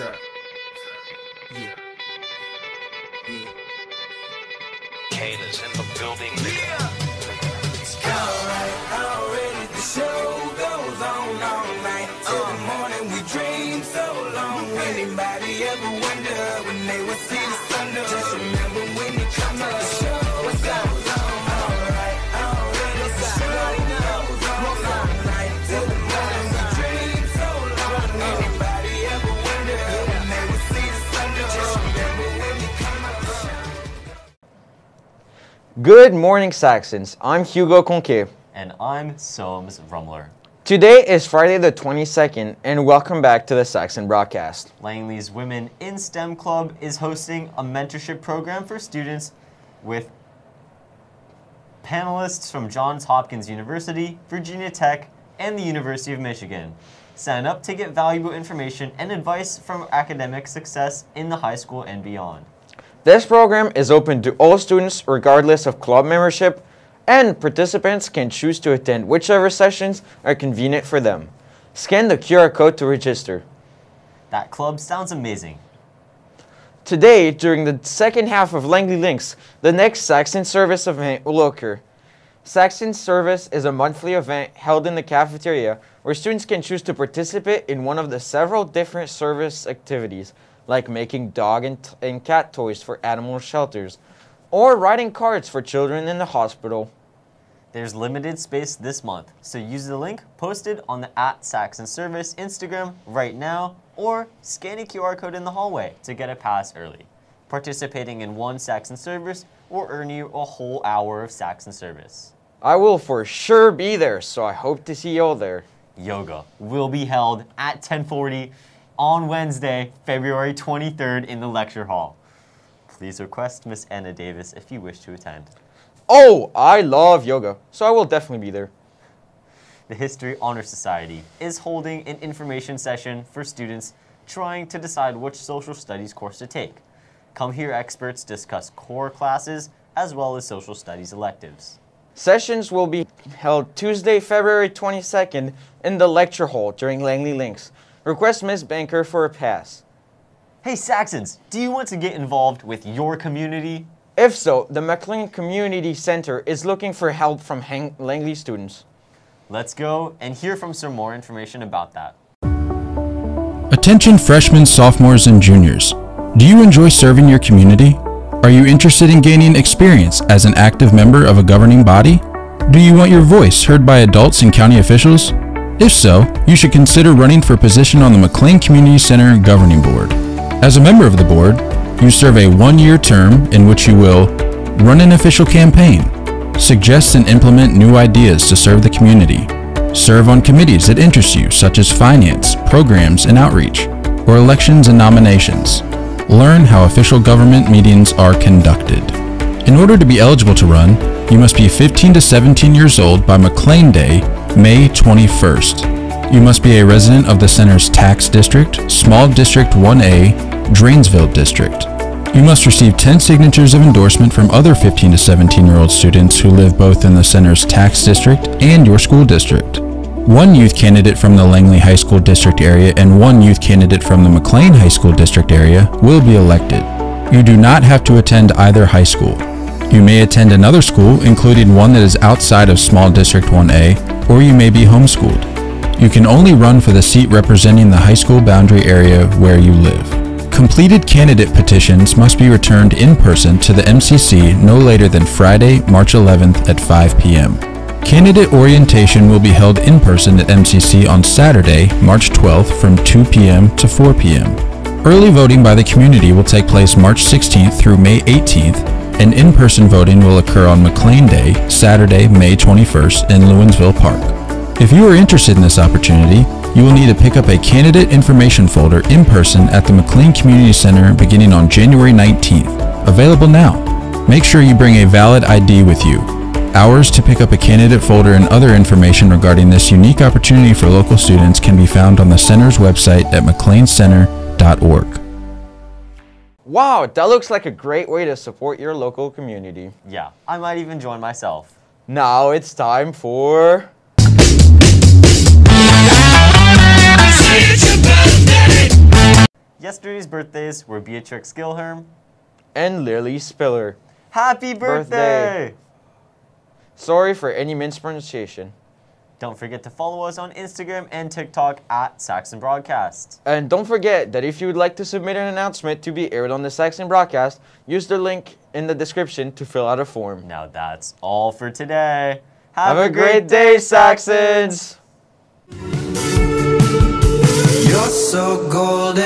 up? Yeah. Yeah. Kane is in the building. Alright, already the show goes on all night till the morning. We dream so long. Anybody ever wonder when they would Good morning, Saxons. I'm Hugo Conque. And I'm Soames Rumler. Today is Friday the 22nd, and welcome back to the Saxon broadcast. Langley's Women in STEM Club is hosting a mentorship program for students with panelists from Johns Hopkins University, Virginia Tech, and the University of Michigan. Sign up to get valuable information and advice from academic success in the high school and beyond. This program is open to all students regardless of club membership, and participants can choose to attend whichever sessions are convenient for them. Scan the QR code to register. That club sounds amazing. Today, during the second half of Langley Links, the next Saxon Service event will occur. Saxon Service is a monthly event held in the cafeteria where students can choose to participate in one of the several different service activities, like making dog and, t- and cat toys for animal shelters, or writing cards for children in the hospital. There's limited space this month, so use the link posted on the at Saxon Service Instagram right now or scan a QR code in the hallway to get a pass early. Participating in one Saxon service will earn you a whole hour of Saxon service. I will for sure be there, so I hope to see you all there. Yoga will be held at 1040 on Wednesday, February 23rd in the lecture hall. Please request Miss Anna Davis if you wish to attend. Oh, I love yoga, so I will definitely be there. the History Honor Society is holding an information session for students trying to decide which social studies course to take. Come hear experts discuss core classes as well as social studies electives. Sessions will be held Tuesday, February 22nd in the lecture hall during Langley Links. Request Miss Banker for a pass. Hey Saxons, do you want to get involved with your community? If so, the McLean Community Center is looking for help from Hang- Langley students. Let's go and hear from some more information about that. Attention freshmen, sophomores, and juniors. Do you enjoy serving your community? Are you interested in gaining experience as an active member of a governing body? Do you want your voice heard by adults and county officials? If so, you should consider running for a position on the McLean Community Center Governing Board. As a member of the board, you serve a one year term in which you will run an official campaign, suggest and implement new ideas to serve the community, serve on committees that interest you, such as finance, programs, and outreach, or elections and nominations. Learn how official government meetings are conducted. In order to be eligible to run, you must be 15 to 17 years old by McLean Day, May 21st. You must be a resident of the center's tax district, Small District 1A, Dranesville District. You must receive 10 signatures of endorsement from other 15 to 17 year old students who live both in the center's tax district and your school district. One youth candidate from the Langley High School District area and one youth candidate from the McLean High School District area will be elected. You do not have to attend either high school. You may attend another school, including one that is outside of Small District 1A, or you may be homeschooled. You can only run for the seat representing the high school boundary area where you live. Completed candidate petitions must be returned in person to the MCC no later than Friday, March 11th at 5 p.m. Candidate orientation will be held in person at MCC on Saturday, March 12th from 2 p.m. to 4 p.m. Early voting by the community will take place March 16th through May 18th, and in-person voting will occur on McLean Day, Saturday, May 21st in Lewinsville Park. If you are interested in this opportunity, you will need to pick up a candidate information folder in person at the McLean Community Center beginning on January 19th. Available now. Make sure you bring a valid ID with you. Hours to pick up a candidate folder and other information regarding this unique opportunity for local students can be found on the center's website at mcleancenter.org. Wow, that looks like a great way to support your local community. Yeah, I might even join myself. Now it's time for. Yesterday's birthdays were Beatrix Gilherm. And Lily Spiller. Happy birthday! Birthday. Sorry for any mispronunciation. Don't forget to follow us on Instagram and TikTok at Saxon Broadcast. And don't forget that if you would like to submit an announcement to be aired on the Saxon broadcast, use the link in the description to fill out a form. Now that's all for today. Have a great day, Saxons! You're so golden